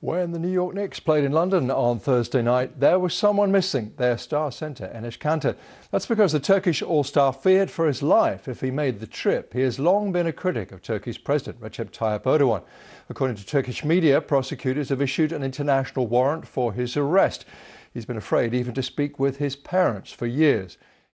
When the New York Knicks played in London on Thursday night, there was someone missing, their star centre, Enes Kanter. That's because the Turkish all-star feared for his life if he made the trip. He has long been a critic of Turkey's President Recep Tayyip Erdogan. According to Turkish media, prosecutors have issued an international warrant for his arrest. He's been afraid even to speak with his parents for years.